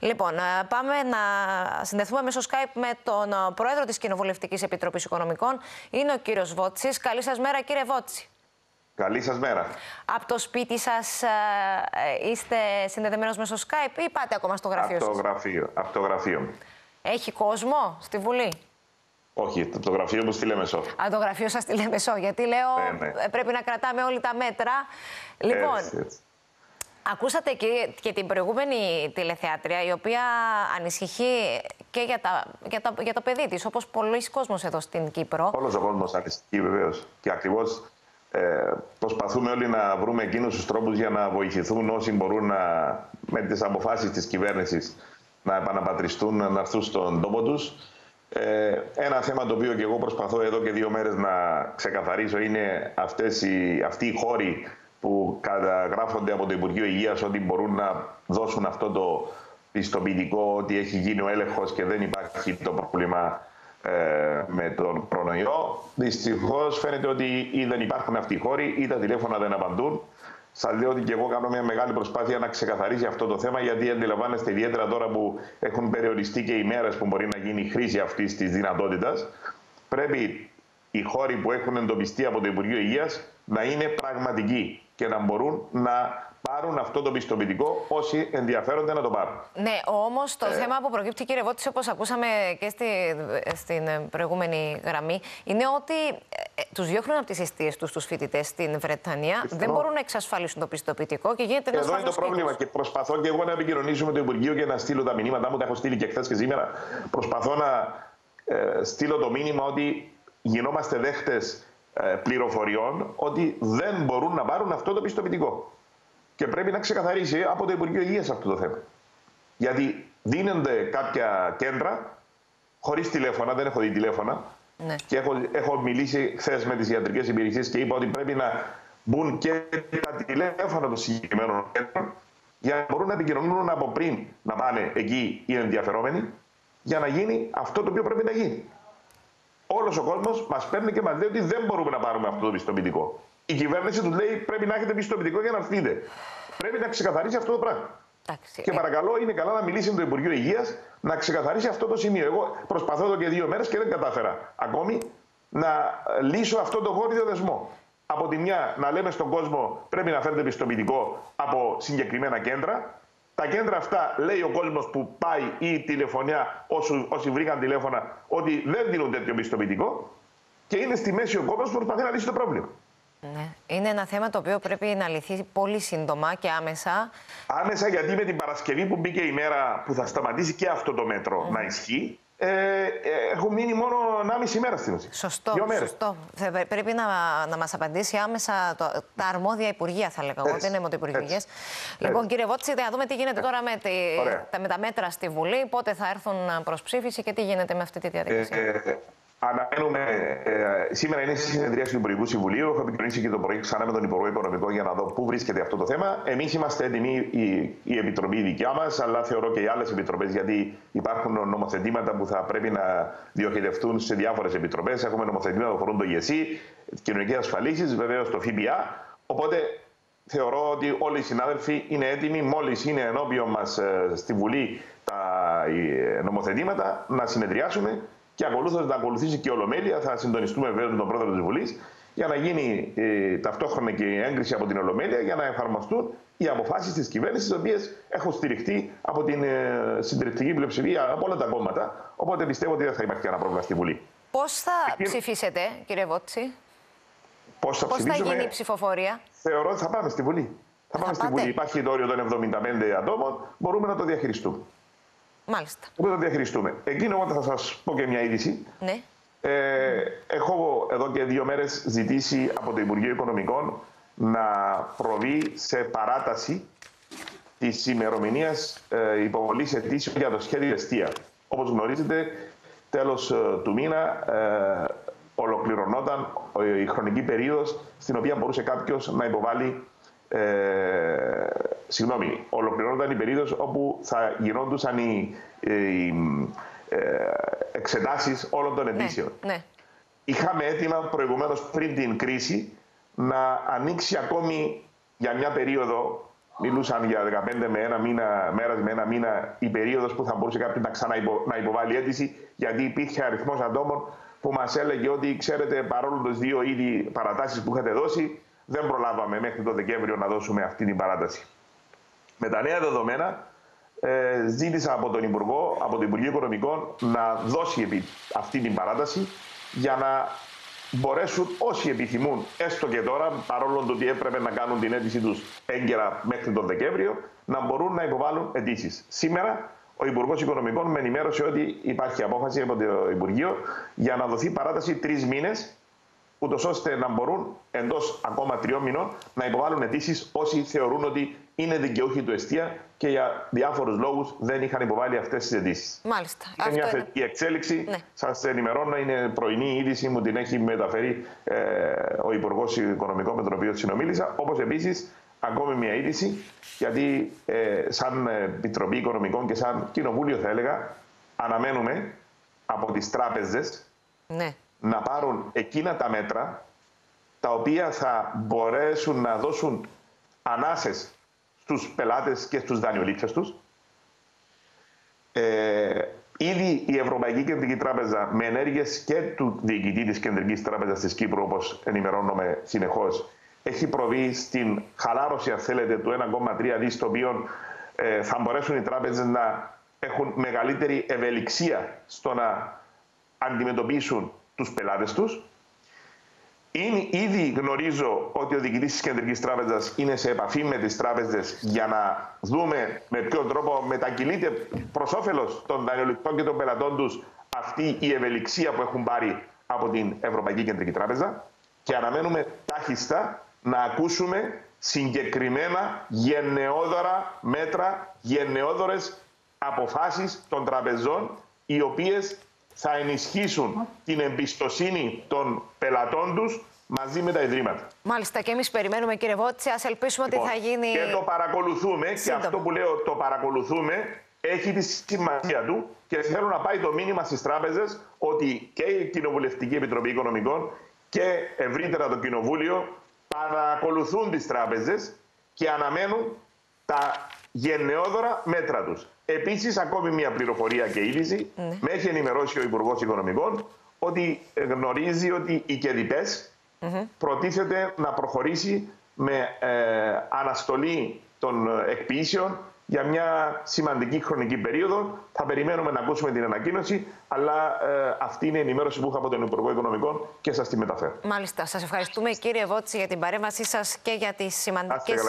Λοιπόν, ε, πάμε να συνδεθούμε μέσω Skype με τον ε, πρόεδρο της Κοινοβουλευτικής Επιτροπής Οικονομικών. Είναι ο κύριος Βότσης. Καλή σας μέρα κύριε Βότση. Καλή σας μέρα. Από το σπίτι σας ε, είστε συνδεδεμένος μέσω Skype ή πάτε ακόμα στο γραφείο από σας; Το γραφείο, από το γραφείο Έχει κόσμο στη Βουλή; Όχι, από το γραφείο μου στη Λεμεσό. Από το γραφείο σας στη Λεμεσό, γιατί λέω ναι, ναι. πρέπει να κρατάμε όλοι τα μέτρα. Λοιπόν, Έτσι, έτσι. Ακούσατε και, και την προηγούμενη τηλεθεάτρια, η οποία ανησυχεί και για, τα, για, τα, για το παιδί της, όπως πολλοί κόσμος εδώ στην Κύπρο. Όλος ο κόσμος ανησυχεί βεβαίως. Και ακριβώς ε, προσπαθούμε όλοι να βρούμε εκείνους τους τρόπους για να βοηθηθούν όσοι μπορούν να, με τις αποφάσεις της κυβέρνησης να επαναπατριστούν, να έρθουν στον τόπο τους. Ε, ένα θέμα το οποίο και εγώ προσπαθώ εδώ και δύο μέρες να ξεκαθαρίσω είναι αυτές οι, αυτοί οι χώροι που καταγράφονται από το Υπουργείο Υγείας ότι μπορούν να δώσουν αυτό το πιστοποιητικό ότι έχει γίνει ο έλεγχος και δεν υπάρχει το πρόβλημα ε, με τον προνοϊό. Δυστυχώς φαίνεται ότι ή δεν υπάρχουν αυτοί οι χώροι ή τα τηλέφωνα δεν απαντούν. Σας λέω ότι και εγώ κάνω μια μεγάλη προσπάθεια να ξεκαθαρίσει αυτό το θέμα, γιατί αντιλαμβάνεστε ιδιαίτερα τώρα που έχουν περιοριστεί και οι μέρες που μπορεί να γίνει η χρήση αυτής της δυνατότητας. Πρέπει οι χώροι που έχουν εντοπιστεί από το Υπουργείο Υγείας να είναι πραγματικοί και να μπορούν να πάρουν αυτό το πιστοποιητικό όσοι ενδιαφέρονται να το πάρουν. Ναι, όμως το ε... θέμα που προκύπτει, κύριε Βότση, όπως ακούσαμε και στη, στην προηγούμενη γραμμή, είναι ότι ε, τους διώχνουν από τις αιστείες τους τους φοιτητές στην Βρετανία. Δεν μπορούν να εξασφαλίσουν το πιστοποιητικό και γίνεται ένας Εδώ είναι το πρόβλημα και προσπαθώ και εγώ να επικοινωνήσω με το Υπουργείο και να στείλω τα μηνύματά μου. Τα έχω στείλει και χθες και σήμερα. Προσπαθώ να ε, στείλω το μήνυμα ότι γινόμαστε δέχτες πληροφοριών ότι δεν μπορούν να πάρουν αυτό το πιστοποιητικό. Και πρέπει να ξεκαθαρίσει από το Υπουργείο Υγείας αυτό το θέμα. Γιατί δίνονται κάποια κέντρα χωρίς τηλέφωνα, δεν έχω δει τηλέφωνα. Ναι. Και έχω, έχω μιλήσει χθες με τις ιατρικές υπηρεσίες και είπα ότι πρέπει να μπουν και τα τηλέφωνα των συγκεκριμένων κέντρων για να μπορούν να επικοινωνούν από πριν να πάνε εκεί οι ενδιαφερόμενοι για να γίνει αυτό το οποίο πρέπει να γίνει. Όλος ο κόσμος μας παίρνει και μας λέει ότι δεν μπορούμε να πάρουμε αυτό το πιστοποιητικό. Η κυβέρνηση τους λέει πρέπει να έχετε πιστοποιητικό για να έρθετε. Πρέπει να ξεκαθαρίσει αυτό το πράγμα. Εντάξει. Και παρακαλώ, είναι καλά να μιλήσει με το Υπουργείο Υγείας να ξεκαθαρίσει αυτό το σημείο. Εγώ προσπαθώ εδώ και δύο μέρες και δεν κατάφερα ακόμη να λύσω αυτό το γόριδιο δεσμό. Από τη μια, να λέμε στον κόσμο πρέπει να φέρετε πιστοποιητικό από συγκεκριμένα κέντρα. Τα κέντρα αυτά λέει ο κόσμο που πάει ή τηλεφωνιά, όσοι, όσοι βρήκαν τηλέφωνα, ότι δεν δίνουν τέτοιο πιστοποιητικό. Και είναι στη μέση ο κόσμος που προσπαθεί να λύσει το πρόβλημα. Ναι. Είναι ένα θέμα το οποίο πρέπει να λυθεί πολύ σύντομα και άμεσα. Άμεσα γιατί με την Παρασκευή που μπήκε η μέρα που θα σταματήσει και αυτό το μέτρο mm. να ισχύει, ε, ε, έχουν μείνει μόνο 1,5 μέρα στην ουσία. Σωστό. σωστό. Πρέπει να, να μας απαντήσει άμεσα το, τα αρμόδια υπουργεία, θα λέγαμε. Δεν είναι μόνο υπουργείε. Λοιπόν, κύριε Βότση, να δούμε τι γίνεται τώρα με, τη, τα, με τα μέτρα στη Βουλή, πότε θα έρθουν προς ψήφιση και τι γίνεται με αυτή τη διαδικασία. Ε, ε Αναμένουμε, ε, σήμερα είναι στη συνεδρία του Υπουργικού Συμβουλίου. Έχω επικοινωνήσει και το πρωί ξανά με τον Υπουργό Οικονομικών για να δω πού βρίσκεται αυτό το θέμα. Εμείς είμαστε έτοιμοι, η, η Επιτροπή δικιά μας, αλλά θεωρώ και οι άλλες επιτροπές, γιατί υπάρχουν νομοθετήματα που θα πρέπει να διοχετευτούν σε διάφορες επιτροπές. Έχουμε νομοθετήματα που αφορούν το ΓΕΣΥ, κοινωνικές ασφαλίσεις, βεβαίως το ΦΠΑ. Οπότε θεωρώ ότι όλοι οι συνάδελφοι είναι έτοιμοι, μόλις είναι ενώπιον μας ε, στη Βουλή τα ε, νομοθετήματα, να συνεδριάσουμε και ακολούθως να ακολουθήσει και η Ολομέλεια. Θα συντονιστούμε βέβαια με τον πρόεδρο της Βουλής για να γίνει ε, ταυτόχρονα και η έγκριση από την Ολομέλεια για να εφαρμοστούν οι αποφάσεις της κυβέρνησης, οι οποίες έχουν στηριχτεί από την ε, συντριπτική πλειοψηφία από όλα τα κόμματα. Οπότε πιστεύω ότι δεν θα υπάρχει κανένα πρόβλημα στη Βουλή. Πώς θα Εκεί... ψηφίσετε, κύριε Βότση, Πώς θα, Πώς θα γίνει η ψηφοφορία, Θεωρώ ότι θα πάμε στη Βουλή. Θα, θα πάμε στη Βουλή. Υπάρχει το όριο των 75 ατόμων, μπορούμε να το διαχειριστούμε. Μάλιστα. Οπότε θα διαχειριστούμε. Εκείνο εγώ θα σας πω και μια είδηση. Ναι. Ε, έχω εδώ και δύο μέρες ζητήσει από το Υπουργείο Οικονομικών να προβεί σε παράταση της ημερομηνίας ε, υποβολής αιτήσεων για το σχέδιο εστία. Όπως γνωρίζετε, τέλος ε, του μήνα ε, ολοκληρωνόταν η χρονική περίοδος στην οποία μπορούσε κάποιος να υποβάλει ε, συγγνώμη, ολοκληρώνονταν η περίοδος όπου θα γινόντουσαν οι, οι ε, εξετάσεις όλων των αιτήσεων. Ναι, ναι. Είχαμε έτοιμα προηγουμένως πριν την κρίση να ανοίξει ακόμη για μια περίοδο μιλούσαν για 15 με ένα μήνα, μέρας με ένα μήνα η περίοδος που θα μπορούσε κάποιος να ξαναυποβάλει να υποβάλει αίτηση, γιατί υπήρχε αριθμός ατόμων που μας έλεγε ότι ξέρετε παρόλο τους δύο ήδη παρατάσεις που είχατε δώσει, δεν προλάβαμε μέχρι το Δεκέμβριο να δώσουμε αυτή την παράταση. Με τα νέα δεδομένα, ε, ζήτησα από τον Υπουργό, από το Υπουργείο Οικονομικών να δώσει αυτή την παράταση για να μπορέσουν όσοι επιθυμούν, έστω και τώρα, παρόλο ότι έπρεπε να κάνουν την αίτηση τους έγκαιρα μέχρι τον Δεκέμβριο, να μπορούν να υποβάλουν αιτήσεις. Σήμερα, ο Υπουργός Οικονομικών με ενημέρωσε ότι υπάρχει απόφαση από το Υπουργείο για να δοθεί παράταση τρεις μήνες ούτως ώστε να μπορούν εντός ακόμα τριών μηνών να υποβάλουν αιτήσεις όσοι θεωρούν ότι είναι δικαιούχοι του εστία και για διάφορους λόγους δεν είχαν υποβάλει αυτές τις αιτήσεις. Μάλιστα. Είναι μια θετική εξέλιξη. Ναι. Σας ενημερώνω, είναι πρωινή είδηση, μου την έχει μεταφέρει ε, ο Υπουργός Οικονομικών με τον οποίο συνομίλησα. Όπως επίσης ακόμη μια είδηση, γιατί ε, σαν Επιτροπή Οικονομικών και σαν Κοινοβούλιο θα έλεγα, αναμένουμε από τις τράπεζες ναι να πάρουν εκείνα τα μέτρα τα οποία θα μπορέσουν να δώσουν ανάσες στους πελάτες και στους δανειολήψες τους. Ε, ήδη η Ευρωπαϊκή Κεντρική Τράπεζα με ενέργειες και του διοικητή της Κεντρικής Τράπεζας της Κύπρου όπως ενημερώνομαι συνεχώς έχει προβεί στην χαλάρωση αν θέλετε του 1,3 δις το οποίο ε, θα μπορέσουν οι τράπεζες να έχουν μεγαλύτερη ευελιξία στο να αντιμετωπίσουν τους πελάτες τους. Είναι, ήδη γνωρίζω ότι ο διοικητής της Κεντρικής Τράπεζας είναι σε επαφή με τις τράπεζες για να δούμε με ποιον τρόπο μετακυλείται προς όφελος των δανειοληπτών και των πελατών τους αυτή η ευελιξία που έχουν πάρει από την Ευρωπαϊκή Κεντρική Τράπεζα και αναμένουμε τάχιστα να ακούσουμε συγκεκριμένα γενναιόδωρα μέτρα, γενναιόδωρες αποφάσεις των τραπεζών οι οποίες θα ενισχύσουν την εμπιστοσύνη των πελατών τους μαζί με τα ιδρύματα. Μάλιστα και εμείς περιμένουμε κύριε Βότση, ας ελπίσουμε ότι λοιπόν, θα γίνει... Και το παρακολουθούμε και αυτό που λέω το παρακολουθούμε έχει τη σημασία του και θέλω να πάει το μήνυμα στις τράπεζες ότι και η Κοινοβουλευτική Επιτροπή Οικονομικών και ευρύτερα το Κοινοβούλιο παρακολουθούν τις τράπεζες και αναμένουν τα γενναιόδωρα μέτρα τους. Επίσης, ακόμη μια πληροφορία και είδηση, ναι. με έχει ενημερώσει ο Υπουργός Οικονομικών ότι γνωρίζει ότι η ΚΕΔΙΠΕΣ mm προτίθεται να προχωρήσει με ε, αναστολή των εκποιήσεων για μια σημαντική χρονική περίοδο. Θα περιμένουμε να ακούσουμε την ανακοίνωση, αλλά ε, αυτή είναι η ενημέρωση που είχα από τον Υπουργό Οικονομικών και σας τη μεταφέρω. Μάλιστα. Σας ευχαριστούμε, κύριε Βότση, για την παρέμβασή σας και για τις σημαντικές